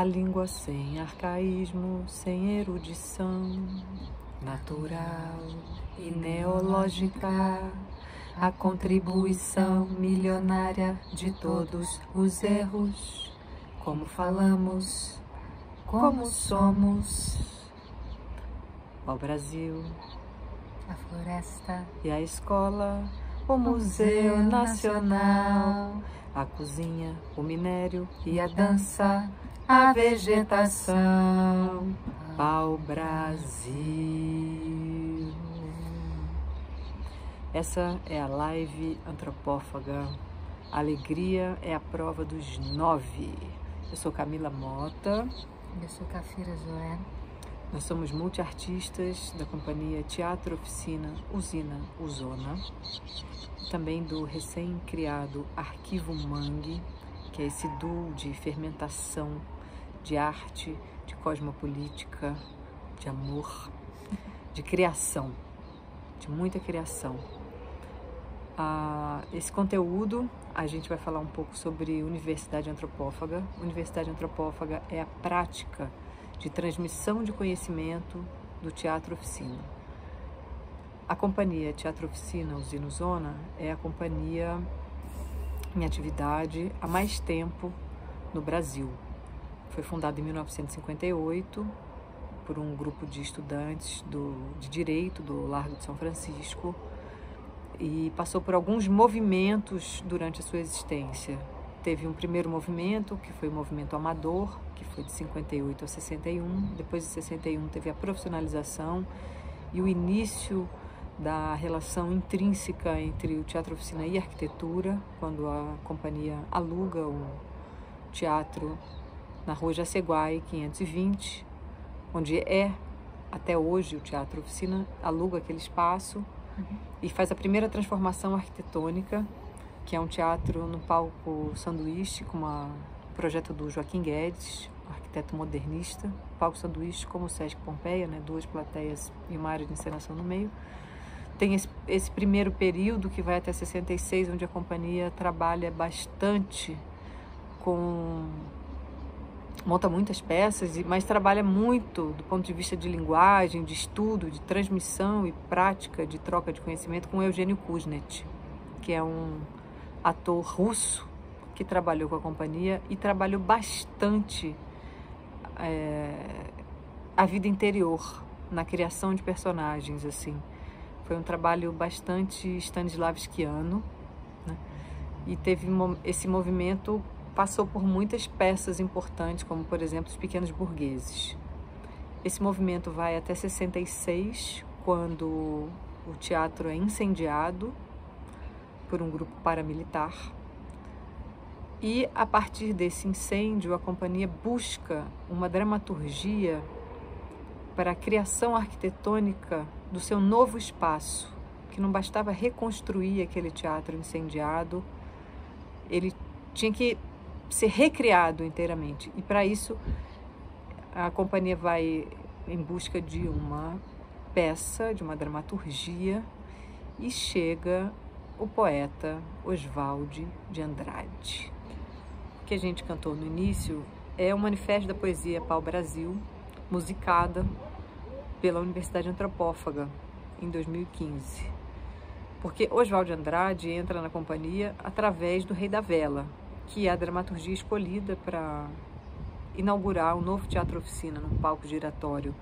A língua sem arcaísmo, sem erudição, natural e neológica, a contribuição milionária de todos os erros, como falamos, como somos. Ao Brasil, a floresta e a escola, o Museu Nacional, a cozinha, o minério e a dança a vegetação ao Brasil. Essa é a live antropófaga. Alegria é a prova dos nove. Eu sou Camila Mota. Eu sou Cafira Joé. Nós somos multiartistas da companhia Teatro Oficina Usina Uzona, também do recém-criado Arquivo Mangue, que é esse duo de fermentação de arte, de cosmopolítica, de amor, de criação, de muita criação. Ah, esse conteúdo a gente vai falar um pouco sobre Universidade Antropófaga. Universidade Antropófaga é a prática de transmissão de conhecimento do Teatro Oficina. A companhia Teatro Oficina Usino Zona é a companhia em atividade há mais tempo no Brasil. Foi fundada em 1958 por um grupo de estudantes do, de direito do Largo de São Francisco e passou por alguns movimentos durante a sua existência. Teve um primeiro movimento, que foi o movimento amador, que foi de 58 a 61. Depois de 61 teve a profissionalização e o início da relação intrínseca entre o teatro oficina e arquitetura, quando a companhia aluga o teatro na rua Jaceguai, 520, onde é até hoje o Teatro Oficina, aluga aquele espaço uhum. e faz a primeira transformação arquitetônica, que é um teatro no palco sanduíche, com um projeto do Joaquim Guedes, arquiteto modernista, palco sanduíche como o Sesc Pompeia, né, duas plateias e uma área de encenação no meio. Tem esse, esse primeiro período que vai até 66, onde a companhia trabalha bastante com monta muitas peças, mas trabalha muito do ponto de vista de linguagem, de estudo, de transmissão e prática de troca de conhecimento com Eugênio Kuznet, que é um ator russo que trabalhou com a companhia e trabalhou bastante é, a vida interior na criação de personagens assim. Foi um trabalho bastante Stanislavskiano né? e teve esse movimento passou por muitas peças importantes, como por exemplo os pequenos burgueses. Esse movimento vai até 66, quando o teatro é incendiado por um grupo paramilitar. E a partir desse incêndio, a companhia busca uma dramaturgia para a criação arquitetônica do seu novo espaço, que não bastava reconstruir aquele teatro incendiado, ele tinha que ser recriado inteiramente. E para isso a companhia vai em busca de uma peça, de uma dramaturgia e chega o poeta Oswald de Andrade. O que a gente cantou no início é o Manifesto da Poesia Pau Brasil, musicada pela Universidade Antropófaga em 2015. Porque Oswald de Andrade entra na companhia através do Rei da Vela, que é a dramaturgia escolhida para inaugurar um novo teatro oficina no palco giratório.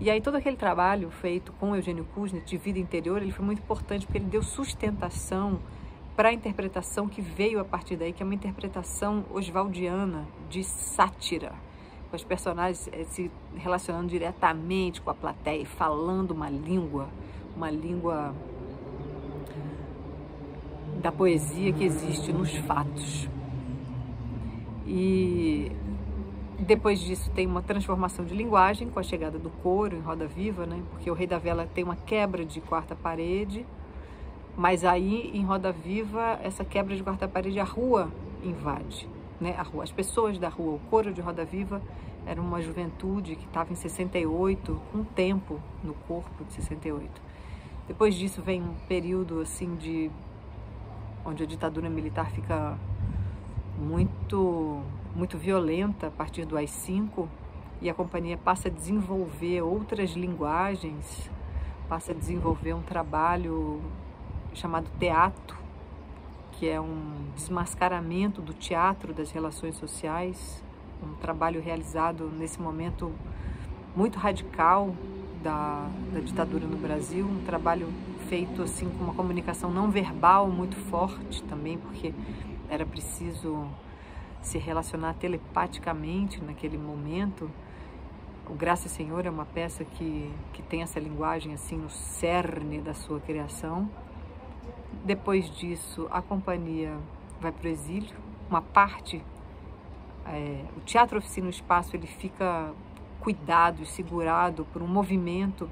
E aí todo aquele trabalho feito com Eugênio Kuznet de vida interior, ele foi muito importante porque ele deu sustentação para a interpretação que veio a partir daí, que é uma interpretação oswaldiana de sátira, com os personagens eh, se relacionando diretamente com a plateia, falando uma língua, uma língua da poesia que existe nos fatos. E depois disso tem uma transformação de linguagem com a chegada do coro em Roda Viva, né? Porque o Rei da Vela tem uma quebra de quarta parede, mas aí em Roda Viva essa quebra de quarta parede a rua invade, né? A rua, as pessoas da rua, o coro de Roda Viva era uma juventude que estava em 68, com um tempo no corpo de 68. Depois disso vem um período assim de onde a ditadura militar fica muito muito violenta a partir do AI-5 e a companhia passa a desenvolver outras linguagens, passa a desenvolver um trabalho chamado teatro, que é um desmascaramento do teatro das relações sociais, um trabalho realizado nesse momento muito radical da, da ditadura no Brasil, um trabalho feito assim com uma comunicação não verbal muito forte também, porque era preciso se relacionar telepaticamente naquele momento. O Graça Senhor é uma peça que, que tem essa linguagem assim no cerne da sua criação. Depois disso, a companhia vai para o exílio. Uma parte, é, o Teatro Oficina Espaço, ele fica cuidado e segurado por um movimento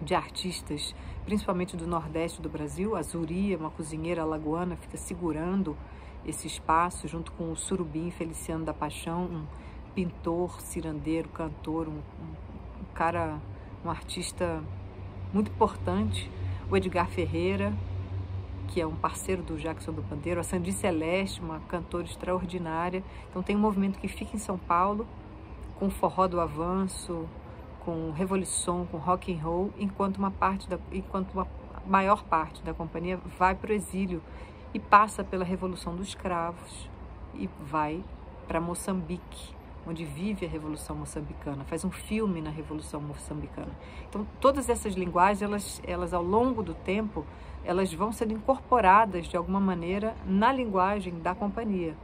de artistas, principalmente do Nordeste do Brasil. A Zuria, uma cozinheira alagoana, fica segurando esse espaço junto com o Surubim Feliciano da Paixão, um pintor, cirandeiro, cantor, um, um, um cara, um artista muito importante. O Edgar Ferreira, que é um parceiro do Jackson do Pandeiro, a Sandy Celeste, uma cantora extraordinária. Então tem um movimento que fica em São Paulo, com forró do avanço, com revolução, com rock and roll, enquanto uma parte da, enquanto uma maior parte da companhia vai para o exílio e passa pela revolução dos escravos e vai para Moçambique, onde vive a revolução moçambicana, faz um filme na revolução moçambicana. Então todas essas linguagens, elas, elas ao longo do tempo, elas vão sendo incorporadas de alguma maneira na linguagem da companhia,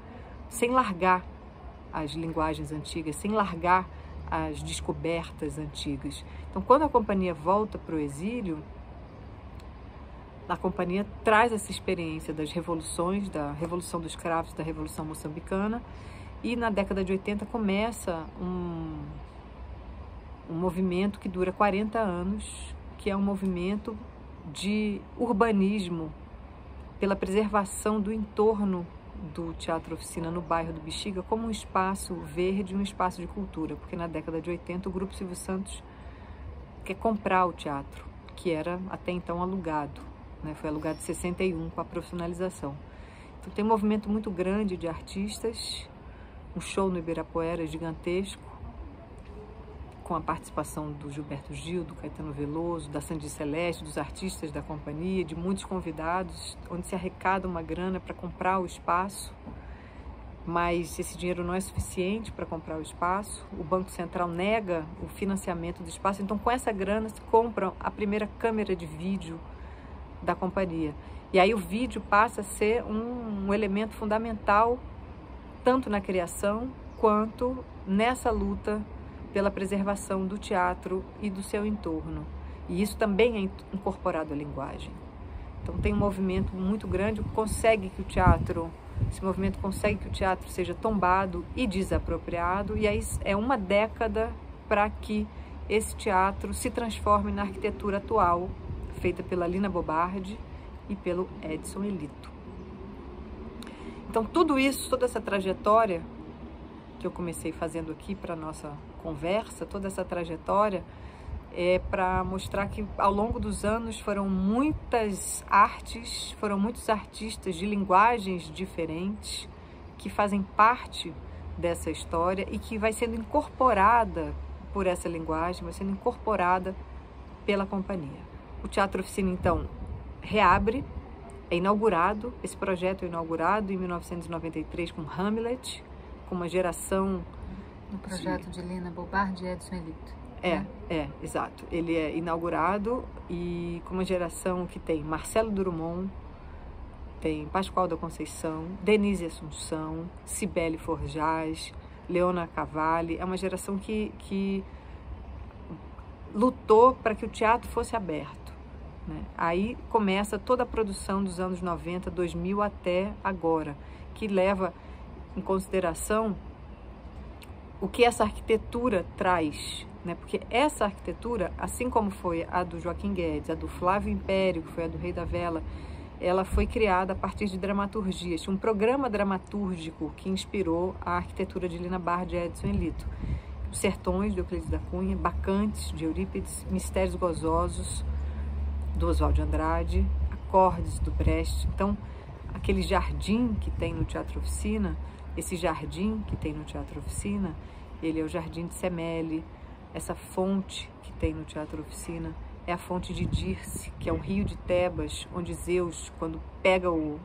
sem largar as linguagens antigas, sem largar as descobertas antigas. Então, quando a companhia volta para o exílio, a companhia traz essa experiência das revoluções, da Revolução dos Cravos, da Revolução Moçambicana, e na década de 80 começa um, um movimento que dura 40 anos, que é um movimento de urbanismo pela preservação do entorno do Teatro Oficina no bairro do Bexiga como um espaço verde, um espaço de cultura, porque na década de 80 o Grupo Silvio Santos quer comprar o teatro, que era até então alugado, né? foi alugado em 61 com a profissionalização. Então tem um movimento muito grande de artistas, um show no Ibirapuera gigantesco, com a participação do Gilberto Gil, do Caetano Veloso, da Sandy Celeste, dos artistas da companhia, de muitos convidados, onde se arrecada uma grana para comprar o espaço, mas esse dinheiro não é suficiente para comprar o espaço. O Banco Central nega o financiamento do espaço, então com essa grana se compra a primeira câmera de vídeo da companhia. E aí o vídeo passa a ser um, um elemento fundamental tanto na criação quanto nessa luta pela preservação do teatro e do seu entorno. E isso também é incorporado à linguagem. Então tem um movimento muito grande que consegue que o teatro, esse movimento consegue que o teatro seja tombado e desapropriado, e aí é uma década para que esse teatro se transforme na arquitetura atual, feita pela Lina Bobardi e pelo Edson Elito. Então tudo isso, toda essa trajetória que eu comecei fazendo aqui para nossa conversa, toda essa trajetória, é para mostrar que ao longo dos anos foram muitas artes, foram muitos artistas de linguagens diferentes que fazem parte dessa história e que vai sendo incorporada por essa linguagem, vai sendo incorporada pela companhia. O Teatro Oficina, então, reabre, é inaugurado, esse projeto é inaugurado em 1993 com Hamlet, com uma geração. No projeto de, de Lina Bobardi e Edson Elito. É, né? é, exato. Ele é inaugurado e com uma geração que tem Marcelo Drummond, tem Pascoal da Conceição, Denise Assunção, Cibele Forjaz, Leona Cavalli. É uma geração que, que lutou para que o teatro fosse aberto. Né? Aí começa toda a produção dos anos 90, 2000 até agora, que leva em consideração o que essa arquitetura traz, né? Porque essa arquitetura, assim como foi a do Joaquim Guedes, a do Flávio Império, que foi a do Rei da Vela, ela foi criada a partir de dramaturgias, um programa dramatúrgico que inspirou a arquitetura de Lina Bard e Edson Elito. Os Sertões, de Euclides da Cunha, Bacantes, de Eurípides, Mistérios Gozosos, do Oswald de Andrade, Acordes, do Brecht. Então, aquele jardim que tem no Teatro Oficina, Esse jardim que tem no Teatro Oficina, ele é o Jardim de Semele. Essa fonte que tem no Teatro Oficina é a fonte de Dirce, que é um rio de Tebas, onde Zeus, quando pega o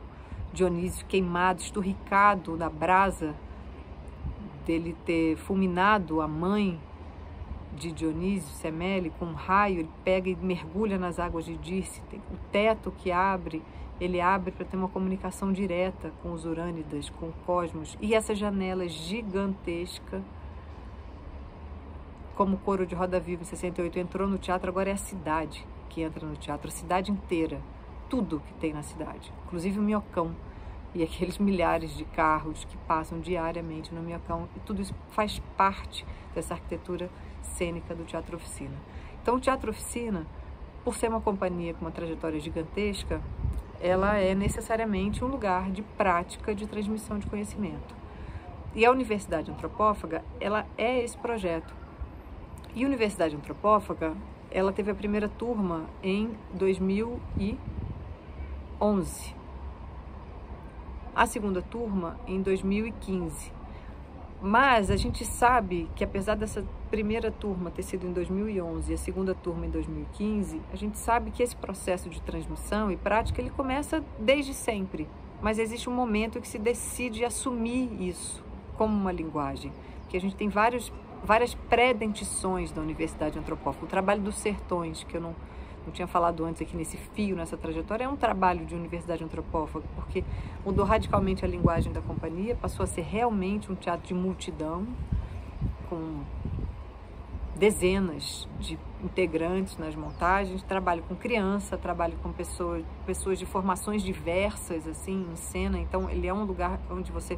Dionísio queimado, esturricado na brasa, dele ter fulminado a mãe de Dionísio, Semele, com um raio, ele pega e mergulha nas águas de Dirce. O teto que abre, ele abre para ter uma comunicação direta com os Urânidas, com o cosmos. E essa janela gigantesca, como o coro de Roda Viva em 68 entrou no teatro, agora é a cidade que entra no teatro, a cidade inteira, tudo que tem na cidade, inclusive o Miocão e aqueles milhares de carros que passam diariamente no Miocão, e tudo isso faz parte dessa arquitetura cênica do Teatro Oficina. Então, o Teatro Oficina, por ser uma companhia com uma trajetória gigantesca, ela é necessariamente um lugar de prática de transmissão de conhecimento. E a Universidade Antropófaga, ela é esse projeto. E a Universidade Antropófaga, ela teve a primeira turma em 2011. A segunda turma em 2015. Mas a gente sabe que apesar dessa primeira turma ter sido em 2011 e a segunda turma em 2015, a gente sabe que esse processo de transmissão e prática ele começa desde sempre, mas existe um momento que se decide assumir isso como uma linguagem, que a gente tem vários, várias pré-dentições da Universidade Antropófaga, o trabalho dos sertões, que eu não não tinha falado antes aqui nesse fio, nessa trajetória, é um trabalho de universidade antropófaga, porque mudou radicalmente a linguagem da companhia, passou a ser realmente um teatro de multidão, com dezenas de integrantes nas montagens, trabalho com criança, trabalho com pessoas, pessoas de formações diversas assim em cena, então ele é um lugar onde você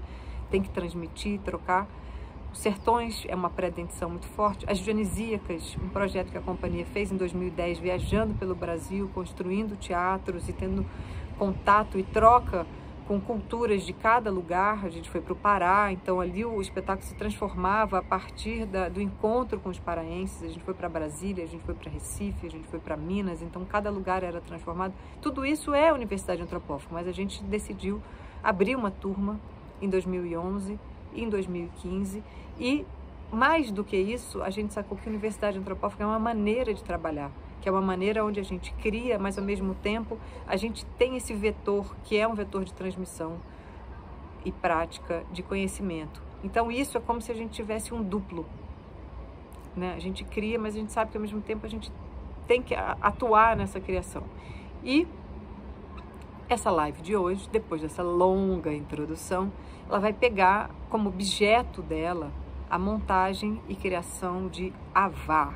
tem que transmitir, trocar os Sertões é uma pré-dentição muito forte. As Dionisíacas, um projeto que a companhia fez em 2010, viajando pelo Brasil, construindo teatros e tendo contato e troca com culturas de cada lugar. A gente foi para o Pará, então ali o espetáculo se transformava a partir da, do encontro com os paraenses. A gente foi para Brasília, a gente foi para Recife, a gente foi para Minas, então cada lugar era transformado. Tudo isso é Universidade Antropófaga, mas a gente decidiu abrir uma turma em 2011 em 2015 e mais do que isso, a gente sacou que a Universidade Antropófaga é uma maneira de trabalhar, que é uma maneira onde a gente cria, mas ao mesmo tempo a gente tem esse vetor, que é um vetor de transmissão e prática de conhecimento. Então isso é como se a gente tivesse um duplo. Né? A gente cria, mas a gente sabe que ao mesmo tempo a gente tem que atuar nessa criação. E essa live de hoje, depois dessa longa introdução, ela vai pegar como objeto dela a montagem e criação de Avá,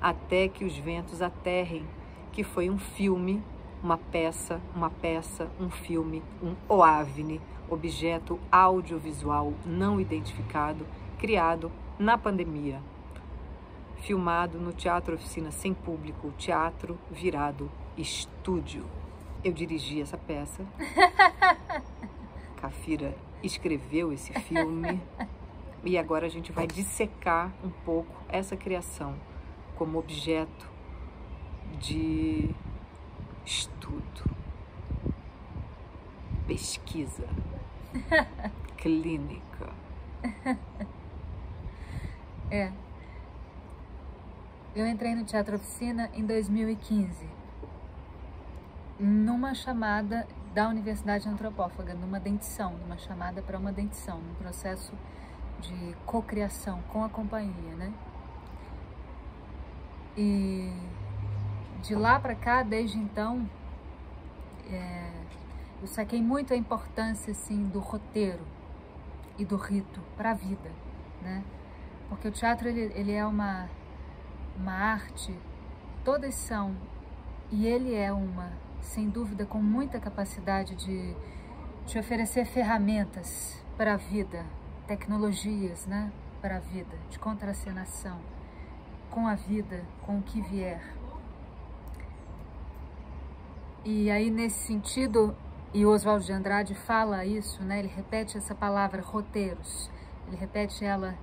Até que os Ventos Aterrem, que foi um filme, uma peça, uma peça, um filme, um OAVNI, objeto audiovisual não identificado, criado na pandemia. Filmado no Teatro Oficina Sem Público, teatro virado estúdio. Eu dirigi essa peça. Cafira escreveu esse filme. e agora a gente vai dissecar um pouco essa criação como objeto de estudo, pesquisa, clínica. É. Eu entrei no Teatro Oficina em 2015 numa chamada da Universidade Antropófaga, numa dentição, numa chamada para uma dentição, num processo de cocriação com a companhia, né? E de lá para cá, desde então, é, eu saquei muito a importância assim do roteiro e do rito para a vida, né? Porque o teatro ele, ele é uma uma arte, todas são e ele é uma sem dúvida, com muita capacidade de, de oferecer ferramentas para a vida, tecnologias né, para a vida, de contracenação com a vida, com o que vier. E aí, nesse sentido, e Oswald de Andrade fala isso, né? Ele repete essa palavra roteiros. Ele repete ela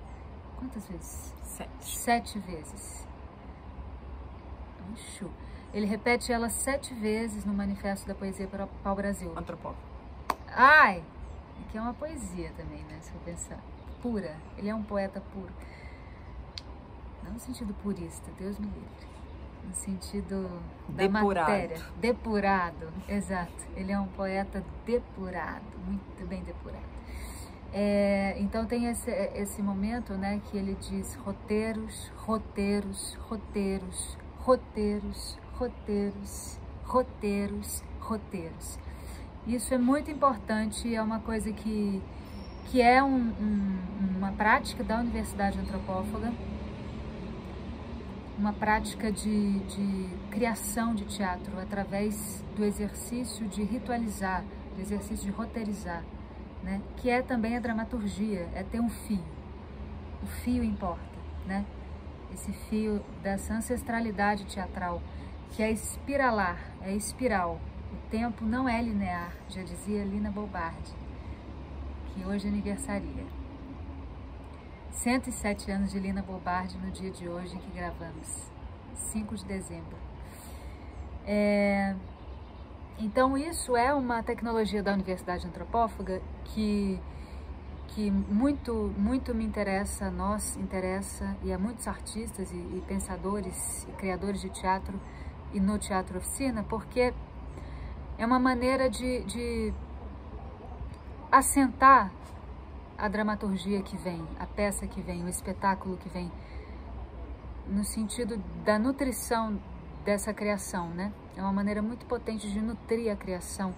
quantas vezes? Sete. Sete vezes. Ixu. Ele repete ela sete vezes no Manifesto da Poesia para o Brasil. Antropólogo. Ai! que é uma poesia também, né? Se eu pensar. Pura. Ele é um poeta puro. Não no sentido purista, Deus me livre. No sentido da depurado. matéria. Depurado, exato. Ele é um poeta depurado, muito bem depurado. É, então tem esse, esse momento né, que ele diz roteiros, roteiros, roteiros, roteiros, roteiros, roteiros, roteiros. Isso é muito importante, é uma coisa que, que é um, um, uma prática da Universidade Antropófaga, uma prática de, de criação de teatro através do exercício de ritualizar, do exercício de roteirizar, né? que é também a dramaturgia, é ter um fio. O fio importa, né? esse fio dessa ancestralidade teatral, que é espiralar, é espiral. O tempo não é linear, já dizia Lina Bobardi, que hoje aniversaria. 107 anos de Lina Bobardi no dia de hoje que gravamos, 5 de dezembro. É... Então isso é uma tecnologia da Universidade Antropófaga que que muito muito me interessa, nós interessa e a muitos artistas e, e pensadores e criadores de teatro e no teatro oficina, porque é uma maneira de, de assentar a dramaturgia que vem, a peça que vem, o espetáculo que vem, no sentido da nutrição dessa criação, né? É uma maneira muito potente de nutrir a criação,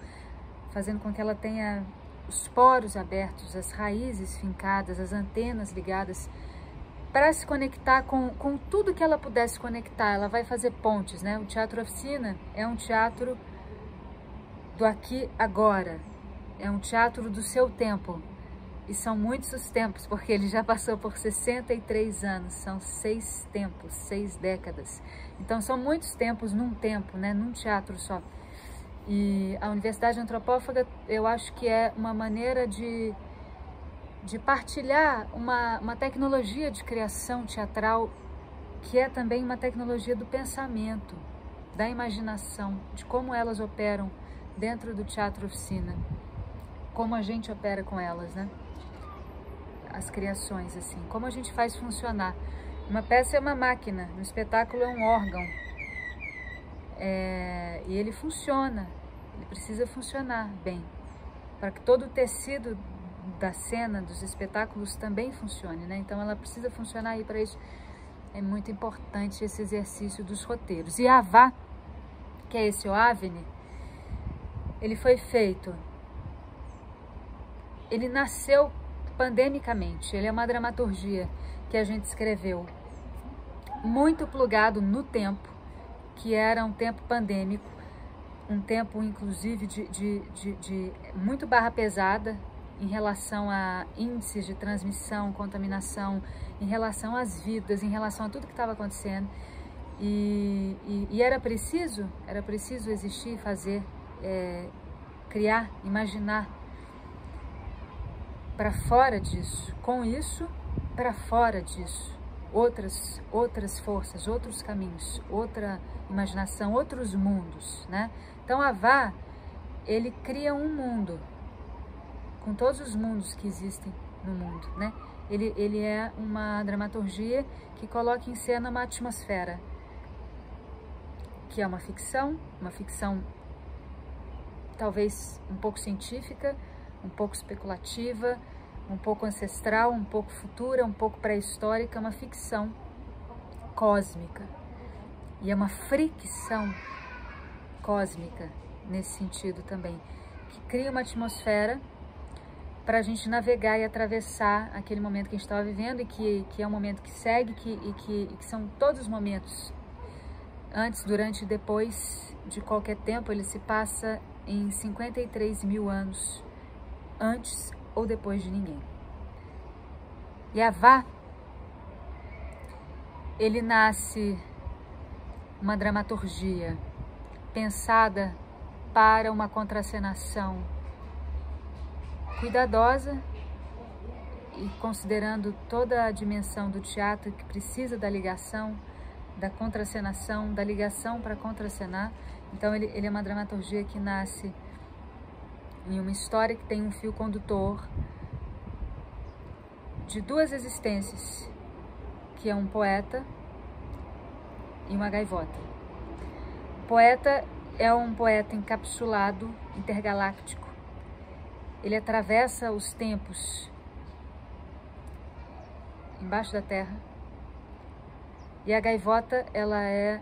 fazendo com que ela tenha os poros abertos, as raízes fincadas, as antenas ligadas, para se conectar com, com tudo que ela pudesse conectar. Ela vai fazer pontes, né? O Teatro Oficina é um teatro do aqui agora, é um teatro do seu tempo, e são muitos os tempos, porque ele já passou por 63 anos, são seis tempos, seis décadas. Então são muitos tempos num tempo, né, num teatro só. E a Universidade Antropófaga, eu acho que é uma maneira de, de partilhar uma, uma tecnologia de criação teatral que é também uma tecnologia do pensamento, da imaginação, de como elas operam dentro do teatro oficina, como a gente opera com elas, né? as criações, assim, como a gente faz funcionar. Uma peça é uma máquina, um espetáculo é um órgão. É, e ele funciona, ele precisa funcionar bem, para que todo o tecido da cena, dos espetáculos também funcione, né? Então ela precisa funcionar e para isso é muito importante esse exercício dos roteiros. E a Vá, que é esse o Avene, ele foi feito, ele nasceu pandemicamente. Ele é uma dramaturgia que a gente escreveu muito plugado no tempo, que era um tempo pandêmico, um tempo inclusive de, de, de, de muito barra pesada em relação a índices de transmissão, contaminação, em relação às vidas, em relação a tudo que estava acontecendo. E, e, e, era preciso, era preciso existir, fazer, é, criar, imaginar para fora disso, com isso para fora disso, outras outras forças, outros caminhos, outra imaginação, outros mundos, né? Então Avá, ele cria um mundo com todos os mundos que existem no mundo, né? Ele, ele é uma dramaturgia que coloca em cena uma atmosfera que é uma ficção, uma ficção talvez um pouco científica, um pouco especulativa, um pouco ancestral, um pouco futura, um pouco pré-histórica, uma ficção cósmica. E é uma fricção cósmica nesse sentido também, que cria uma atmosfera para a gente navegar e atravessar aquele momento que a gente estava vivendo e que, que é um momento que segue que, e, que, e que são todos os momentos, antes, durante e depois de qualquer tempo, ele se passa em 53 mil anos antes ou depois de ninguém. Yavá, ele nasce uma dramaturgia pensada para uma contracenação cuidadosa e considerando toda a dimensão do teatro que precisa da ligação, da contracenação, da ligação para contracenar. Então ele, ele é uma dramaturgia que nasce em uma história que tem um fio condutor de duas existências, que é um poeta e uma gaivota. O poeta é um poeta encapsulado, intergaláctico. Ele atravessa os tempos embaixo da terra. E a gaivota, ela é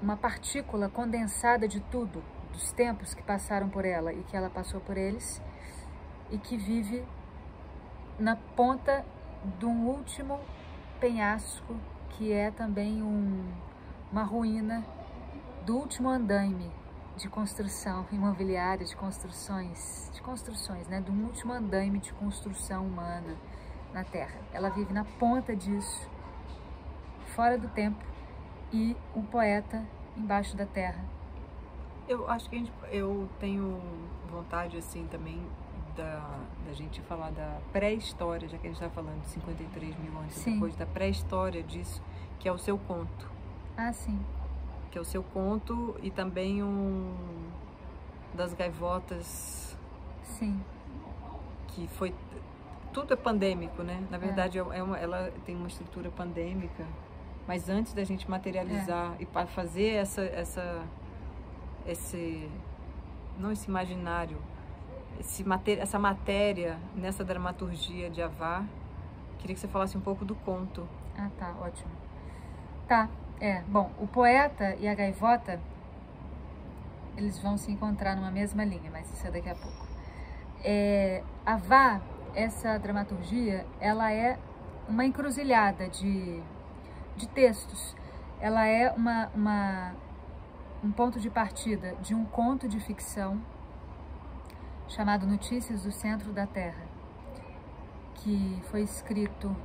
uma partícula condensada de tudo, dos tempos que passaram por ela e que ela passou por eles, e que vive na ponta de um último penhasco que é também um, uma ruína do último andaime de construção imobiliária, de construções, de construções, né, do último andaime de construção humana na Terra. Ela vive na ponta disso, fora do tempo, e um poeta embaixo da Terra. Eu acho que a gente, eu tenho vontade assim também da, da gente falar da pré-história, já que a gente está falando de 53 mil anos sim. depois, da pré-história disso, que é o seu conto. Ah, sim. Que é o seu conto e também um das gaivotas. Sim. Que foi tudo é pandêmico, né? Na verdade, é. é uma, ela tem uma estrutura pandêmica, mas antes da gente materializar é. e para fazer essa, essa, esse, não esse imaginário, esse matéria, essa matéria nessa dramaturgia de Avar, queria que você falasse um pouco do conto. Ah, tá, ótimo. Tá, é. Bom, o poeta e a gaivota, eles vão se encontrar numa mesma linha, mas isso é daqui a pouco. É, Avar essa dramaturgia, ela é uma encruzilhada de, de textos. Ela é uma, uma, um ponto de partida de um conto de ficção chamado Notícias do Centro da Terra, que foi escrito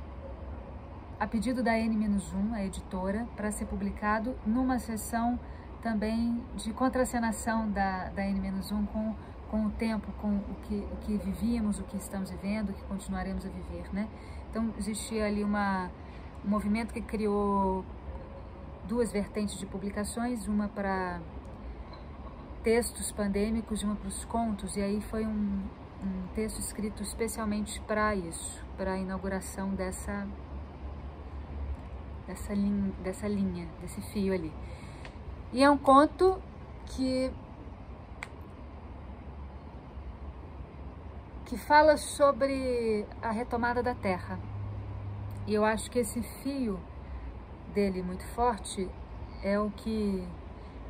a pedido da N-1, a editora, para ser publicado numa sessão também de contracenação da, da N-1 com com o tempo, com o que, o que vivíamos, o que estamos vivendo, o que continuaremos a viver, né? Então, existia ali uma, um movimento que criou duas vertentes de publicações, uma para textos pandêmicos e uma para os contos, e aí foi um, um texto escrito especialmente para isso, para a inauguração dessa, dessa, linha, dessa linha, desse fio ali. E é um conto que que fala sobre a retomada da terra. E eu acho que esse fio dele muito forte é o que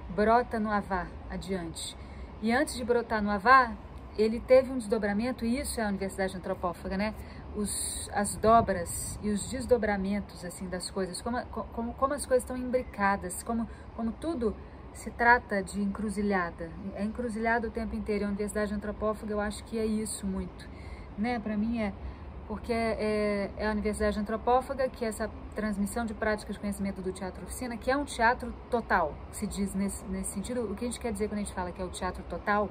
brota no Avar adiante. E antes de brotar no Avar, ele teve um desdobramento, e isso é a Universidade Antropófaga, né? Os, as dobras e os desdobramentos assim das coisas, como, como, como as coisas estão imbricadas, como, como tudo se trata de encruzilhada. É encruzilhada o tempo inteiro. A Universidade Antropófaga, eu acho que é isso muito. Né? Para mim é porque é, é, é, a Universidade Antropófaga que é essa transmissão de práticas de conhecimento do teatro oficina, que é um teatro total, se diz nesse, nesse sentido. O que a gente quer dizer quando a gente fala que é o teatro total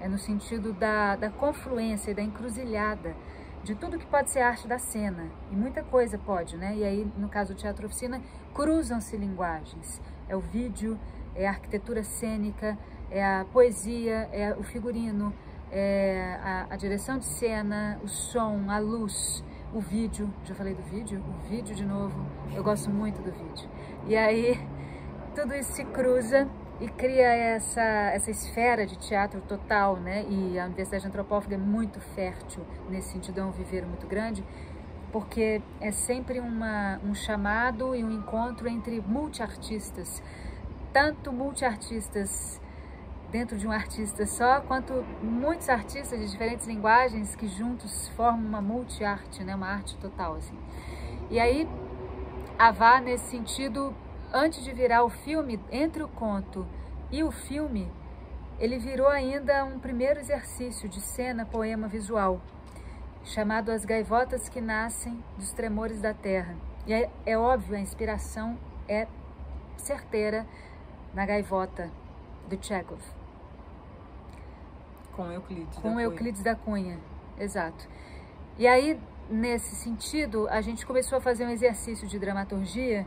é no sentido da, da confluência da encruzilhada de tudo que pode ser arte da cena. E muita coisa pode, né? E aí, no caso do teatro oficina, cruzam-se linguagens. É o vídeo, é a arquitetura cênica, é a poesia, é o figurino, é a, a, direção de cena, o som, a luz, o vídeo. Já falei do vídeo? O vídeo de novo. Eu gosto muito do vídeo. E aí, tudo isso se cruza e cria essa, essa esfera de teatro total, né? E a Universidade Antropófaga é muito fértil nesse sentido, é um viveiro muito grande, porque é sempre uma, um chamado e um encontro entre multiartistas, tanto multiartistas dentro de um artista só, quanto muitos artistas de diferentes linguagens que juntos formam uma multiarte, né? uma arte total. Assim. E aí, a Vá, nesse sentido, antes de virar o filme, entre o conto e o filme, ele virou ainda um primeiro exercício de cena, poema visual, chamado As Gaivotas que Nascem dos Tremores da Terra. E é, é óbvio, a inspiração é certeira na gaivota do Chekhov. Com Euclides Com da Euclides Cunha. da Cunha, exato. E aí, nesse sentido, a gente começou a fazer um exercício de dramaturgia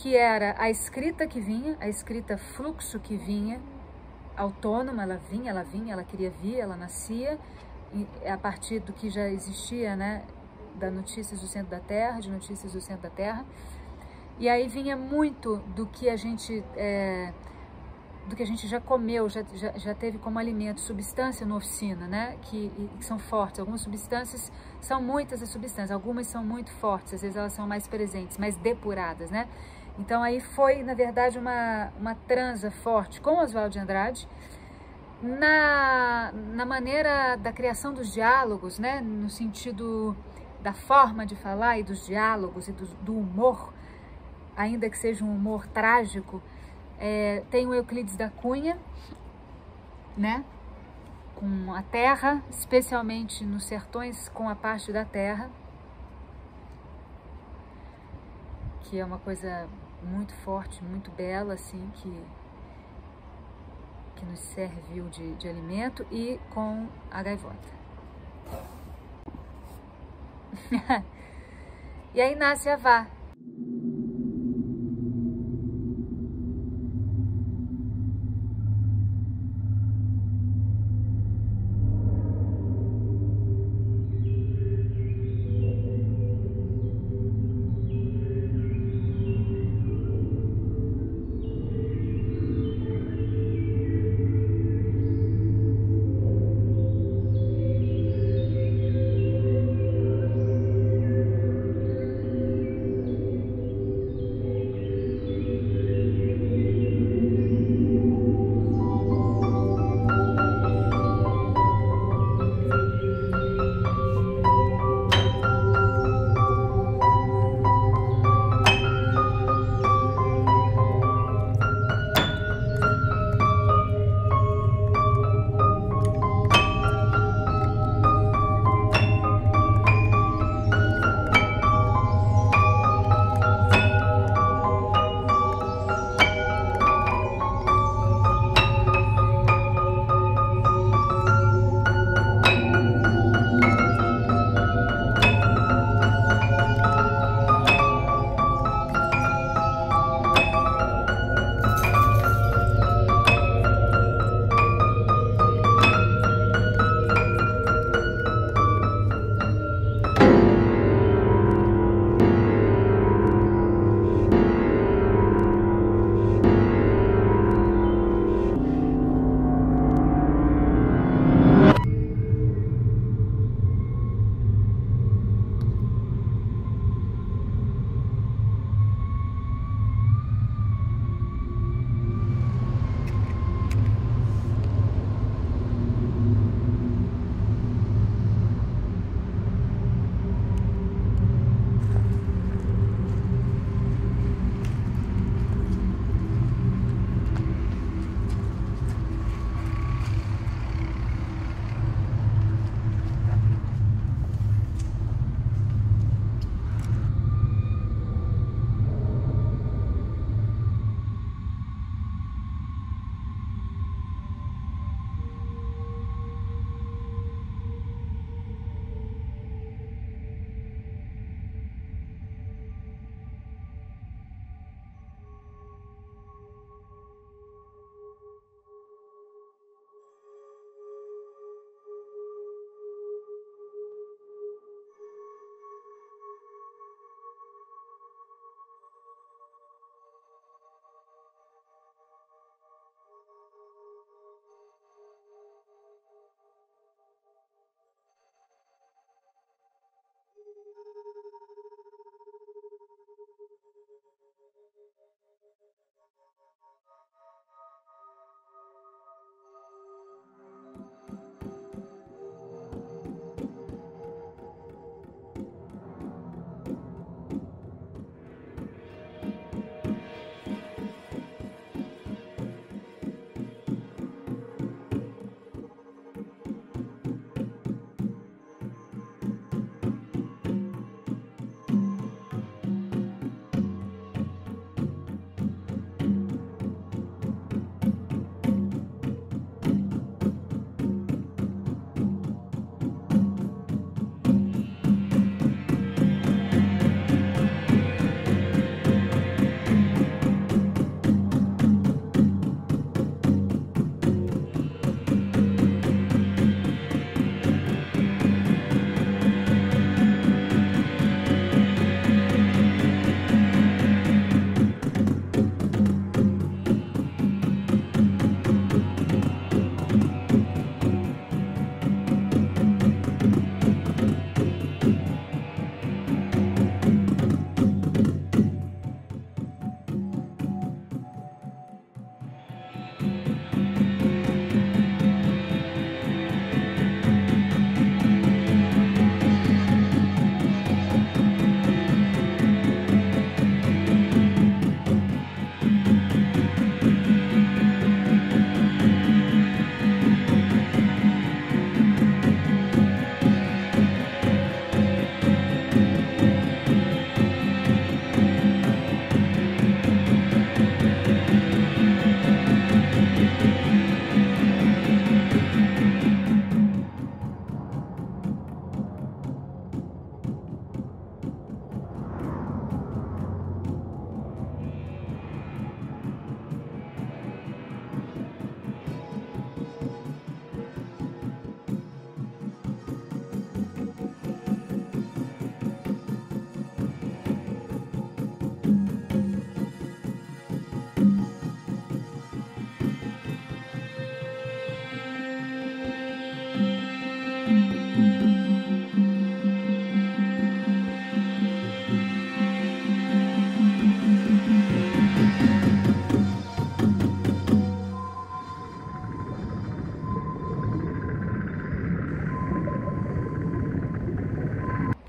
que era a escrita que vinha, a escrita fluxo que vinha autônoma, ela vinha, ela vinha, ela queria vir, ela nascia, a partir do que já existia, né, da Notícias do Centro da Terra, de Notícias do Centro da Terra, e aí vinha muito do que a gente é, do que a gente já comeu, já, já, já teve como alimento, substância na oficina, né? Que, que, são fortes. Algumas substâncias, são muitas as substâncias, algumas são muito fortes, às vezes elas são mais presentes, mais depuradas, né? Então aí foi, na verdade, uma, uma transa forte com Oswald de Andrade, na, na maneira da criação dos diálogos, né? No sentido da forma de falar e dos diálogos e do, do humor, ainda que seja um humor trágico, é, tem o Euclides da Cunha, né? Com a terra, especialmente nos sertões com a parte da terra, que é uma coisa muito forte, muito bela, assim, que, que nos serviu de, de alimento, e com a gaivota. e aí nasce a Vá,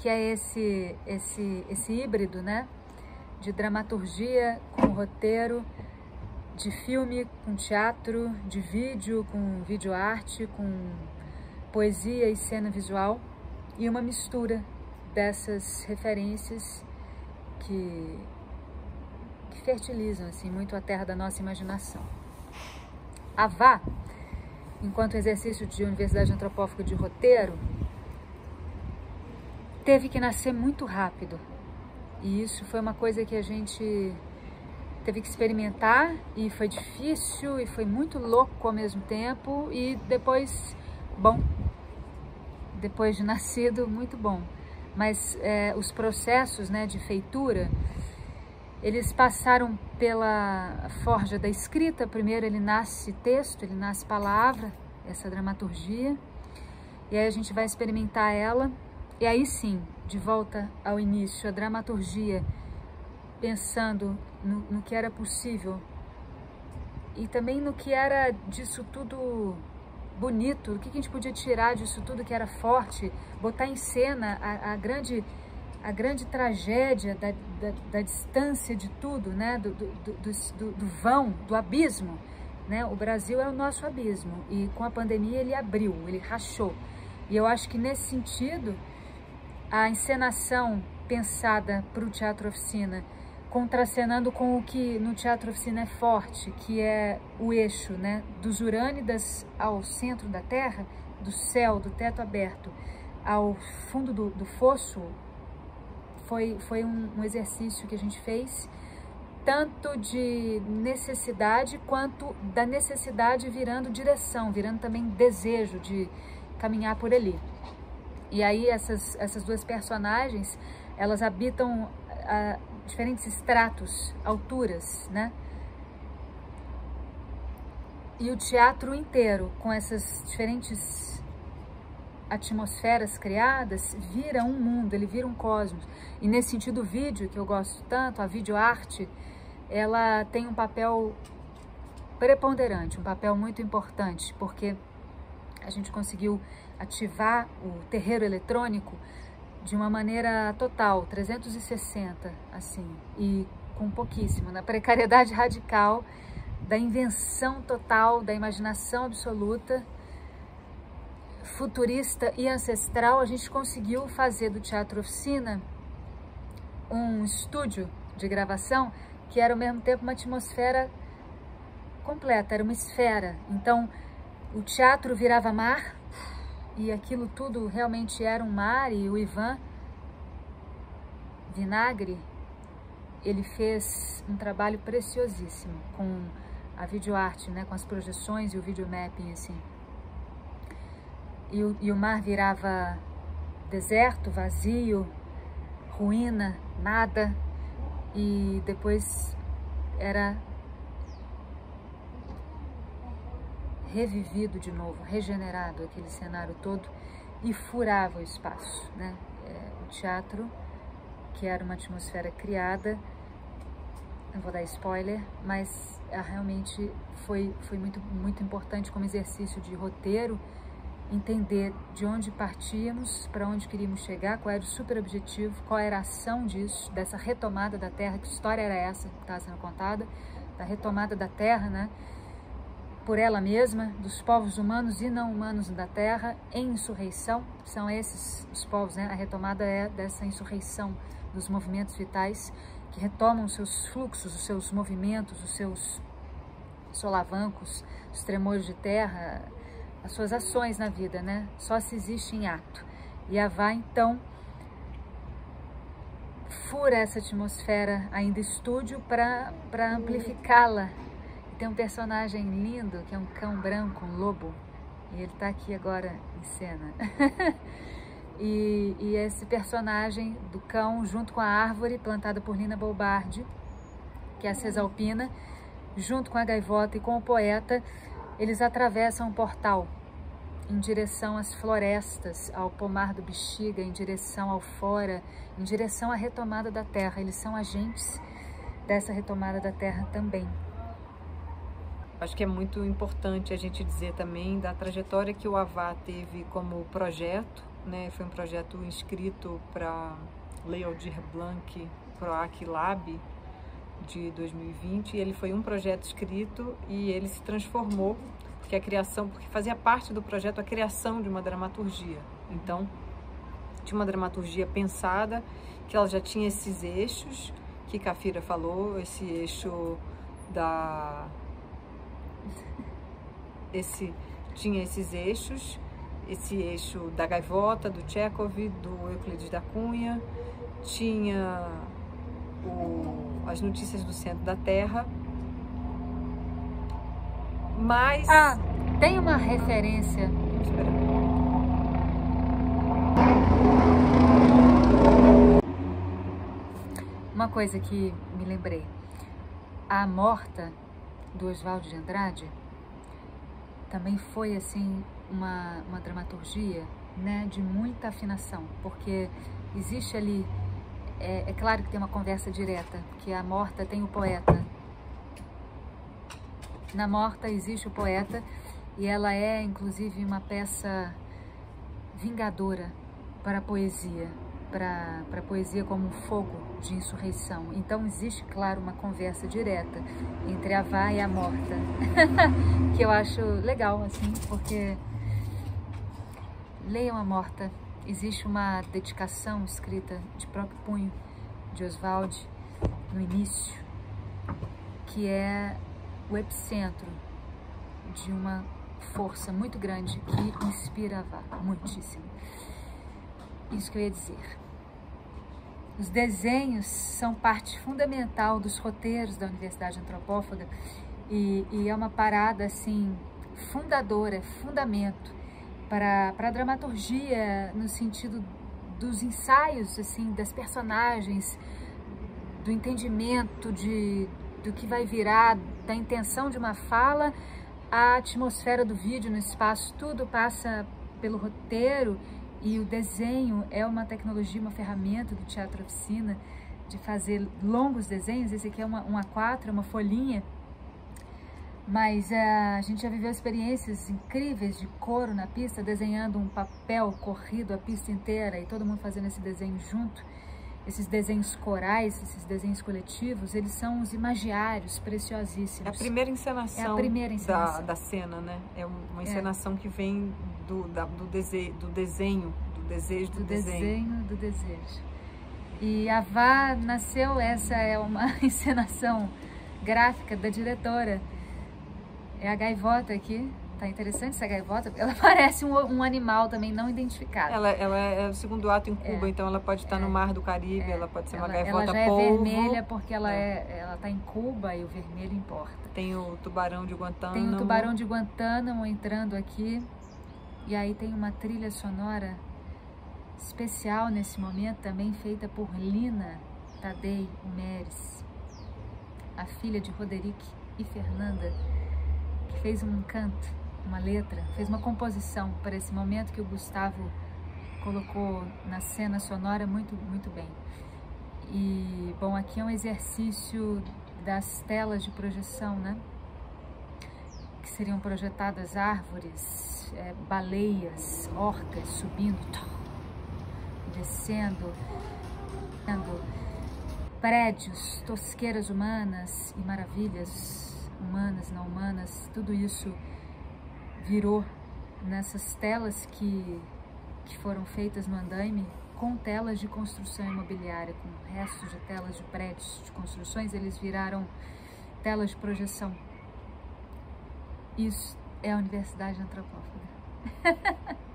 é esse, esse, esse híbrido, né? De dramaturgia com roteiro, de filme com teatro, de vídeo com videoarte, com poesia e cena visual e uma mistura dessas referências que, que fertilizam assim muito a terra da nossa imaginação. A VA, enquanto exercício de Universidade Antropófaga de Roteiro, teve que nascer muito rápido. E isso foi uma coisa que a gente teve que experimentar e foi difícil e foi muito louco ao mesmo tempo e depois, bom, depois de nascido, muito bom. Mas é, os processos né, de feitura, eles passaram pela forja da escrita. Primeiro ele nasce texto, ele nasce palavra, essa dramaturgia. E aí a gente vai experimentar ela. E aí sim, de volta ao início, a dramaturgia, pensando no, no que era possível e também no que era disso tudo bonito, o que a gente podia tirar disso tudo que era forte, botar em cena a, a grande a grande tragédia da, da, da, distância de tudo, né? Do, do, do, do, vão, do abismo. Né? O Brasil é o nosso abismo e com a pandemia ele abriu, ele rachou. E eu acho que nesse sentido, a encenação pensada para o Teatro Oficina contracenando com o que no Teatro Oficina é forte, que é o eixo né, dos Urânidas ao centro da Terra, do céu, do teto aberto, ao fundo do, do fosso, foi, foi um, um exercício que a gente fez, tanto de necessidade quanto da necessidade virando direção, virando também desejo de caminhar por ali. E aí essas, essas duas personagens, elas habitam a, diferentes estratos, alturas, né? E o teatro inteiro, com essas diferentes atmosferas criadas, vira um mundo, ele vira um cosmos. E nesse sentido, o vídeo, que eu gosto tanto, a videoarte, ela tem um papel preponderante, um papel muito importante, porque a gente conseguiu ativar o terreiro eletrônico de uma maneira total, 360, assim, e com pouquíssimo, na precariedade radical da invenção total, da imaginação absoluta, futurista e ancestral, a gente conseguiu fazer do Teatro Oficina um estúdio de gravação que era ao mesmo tempo uma atmosfera completa, era uma esfera. Então, o teatro virava mar, e aquilo tudo realmente era um mar e o Ivan Vinagre, ele fez um trabalho preciosíssimo com a videoarte, né, com as projeções e o videomapping, assim. E o, e o mar virava deserto, vazio, ruína, nada, e depois era revivido de novo, regenerado aquele cenário todo e furava o espaço, né? É, o teatro, que era uma atmosfera criada, não vou dar spoiler, mas é, realmente foi, foi muito, muito importante como exercício de roteiro entender de onde partíamos, para onde queríamos chegar, qual era o super objetivo, qual era a ação disso, dessa retomada da Terra, que história era essa que estava sendo contada, da retomada da Terra, né? Por ela mesma, dos povos humanos e não humanos da terra, em insurreição. São esses os povos, né? A retomada é dessa insurreição dos movimentos vitais que retomam os seus fluxos, os seus movimentos, os seus solavancos, os tremores de terra, as suas ações na vida, né? Só se existe em ato. E a Vá, então, fura essa atmosfera ainda estúdio para amplificá-la tem um personagem lindo, que é um cão branco, um lobo, e ele está aqui agora em cena. e, e, esse personagem do cão, junto com a árvore plantada por Lina Bolbardi, que é a Cesalpina, junto com a gaivota e com o poeta, eles atravessam um portal em direção às florestas, ao pomar do Bexiga, em direção ao fora, em direção à retomada da terra. Eles são agentes dessa retomada da terra também. Acho que é muito importante a gente dizer também da trajetória que o Avá teve como projeto, né? Foi um projeto inscrito para Lei Aldir Blanc PROAC Lab de 2020 e ele foi um projeto escrito e ele se transformou porque a criação, porque fazia parte do projeto a criação de uma dramaturgia. Então, tinha uma dramaturgia pensada que ela já tinha esses eixos que Cafira falou, esse eixo da esse tinha esses eixos, esse eixo da gaivota, do Chekhov, do Euclides da Cunha, tinha o, as notícias do centro da Terra, mas ah, tem uma referência. Uma coisa que me lembrei. A Morta do Oswaldo de Andrade também foi assim uma, uma dramaturgia né, de muita afinação, porque existe ali, é, é claro que tem uma conversa direta, que a morta tem o poeta. Na morta existe o poeta e ela é inclusive uma peça vingadora para a poesia, para a poesia como um fogo de insurreição. Então existe, claro, uma conversa direta entre a Vá e a Morta, que eu acho legal, assim, porque leiam a Morta. Existe uma dedicação escrita de próprio punho de Oswald no início, que é o epicentro de uma força muito grande que inspira a Vá, muitíssimo. Isso que eu ia dizer. Os desenhos são parte fundamental dos roteiros da Universidade Antropófaga e, e é uma parada assim fundadora, fundamento para, para a dramaturgia no sentido dos ensaios assim das personagens, do entendimento de do que vai virar, da intenção de uma fala, a atmosfera do vídeo no espaço, tudo passa pelo roteiro e o desenho é uma tecnologia, uma ferramenta do teatro oficina de fazer longos desenhos. Esse aqui é uma, um A4, é uma folhinha. Mas uh, a gente já viveu experiências incríveis de coro na pista, desenhando um papel corrido a pista inteira e todo mundo fazendo esse desenho junto. Esses desenhos corais, esses desenhos coletivos, eles são os imagiários preciosíssimos. É a primeira encenação, é a primeira encenação. Da, da cena, né? É uma é. encenação é. que vem do, da, do, dese, do desenho, do desejo do, do desenho. desenho. do desejo. E a Vá nasceu, essa é uma encenação gráfica da diretora. É a gaivota aqui, tá interessante essa gaivota, ela parece um, um animal também não identificado. Ela, ela é o segundo ato em Cuba, é, então ela pode estar é, no Mar do Caribe, é, ela pode ser ela, uma gaivota Ela já polvo. é vermelha porque ela é. é ela tá em Cuba e o vermelho importa. Tem o tubarão de Guantánamo. Tem o tubarão de Guantánamo entrando aqui. E aí tem uma trilha sonora especial nesse momento, também feita por Lina Tadei Meres, a filha de Roderick e Fernanda, que fez um canto, uma letra, fez uma composição para esse momento que o Gustavo colocou na cena sonora muito, muito bem. E, bom, aqui é um exercício das telas de projeção, né? Que seriam projetadas árvores, é, baleias, orcas subindo, descendo, prédios, tosqueiras humanas e maravilhas humanas, não humanas, tudo isso virou nessas telas que, que foram feitas no andaime com telas de construção imobiliária, com restos de telas de prédios, de construções, eles viraram telas de projeção. Isso é a Universidade Antropófaga.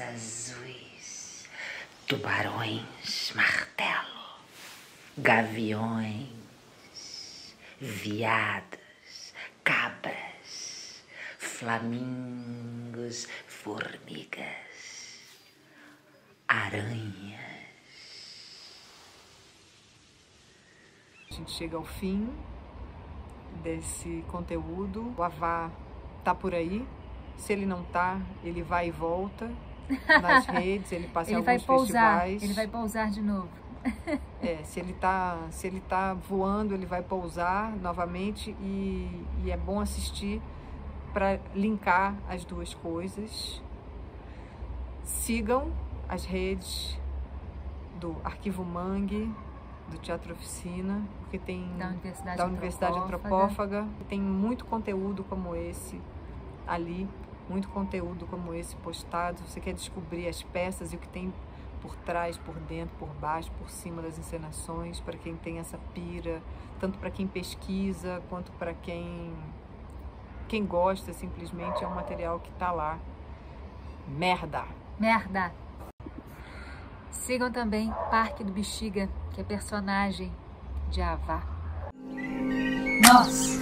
azuis, tubarões, martelo, gaviões, viadas, cabras, flamingos, formigas, aranhas. A gente chega ao fim desse conteúdo. O Avá tá por aí. Se ele não tá, ele vai e volta nas redes, ele passa ele em vai alguns pousar, festivais. ele vai pousar de novo. É, se ele tá, se ele tá voando, ele vai pousar novamente e, e é bom assistir para linkar as duas coisas. Sigam as redes do Arquivo Mangue, do Teatro Oficina, porque tem Da Universidade da Universidade Antropófaga. Antropófaga, tem muito conteúdo como esse ali, muito conteúdo como esse postado. Se você quer descobrir as peças e o que tem por trás, por dentro, por baixo, por cima das encenações, para quem tem essa pira, tanto para quem pesquisa quanto para quem quem gosta, simplesmente é um material que está lá. Merda. Merda! Sigam também Parque do Bexiga, que é personagem de Avá. Nós,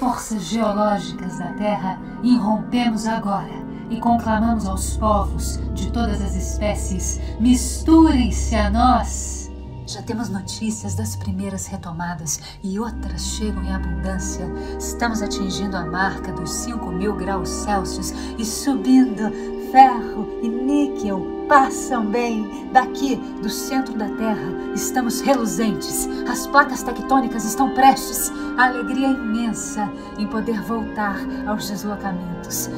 forças geológicas da Terra, irrompemos agora e conclamamos aos povos de todas as espécies: misturem-se a nós. Já temos notícias das primeiras retomadas e outras chegam em abundância. Estamos atingindo a marca dos 5 mil graus Celsius e subindo. Ferro e níquel passam bem. Daqui, do centro da Terra, estamos reluzentes. As placas tectônicas estão prestes. A alegria é imensa em poder voltar aos deslocamentos.